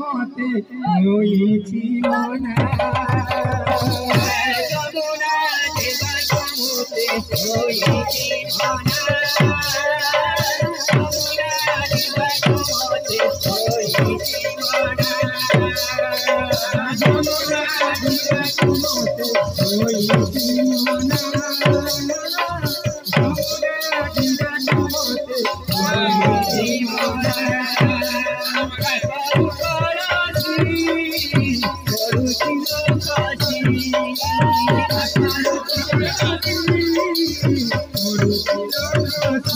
মতে হয়েছিল না Right.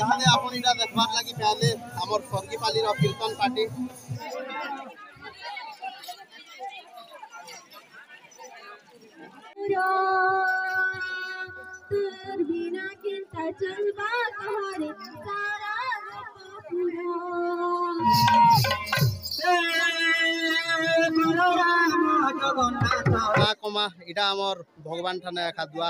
ଏହାଦେ ଆପଣ ଏଇଟା ଦେଖବାର୍ ଲାଗି ପାଇଲେ ଆମର ସ୍ୱର୍ଗୀପାଲିର କୀର୍ତ୍ତନ ପାର୍ଟି बिना चिंता चलवा कहरे सारा पूरा তোরে সারা পুরা মা কমা এটা আমার ভগবান ঠানে খাদুয়া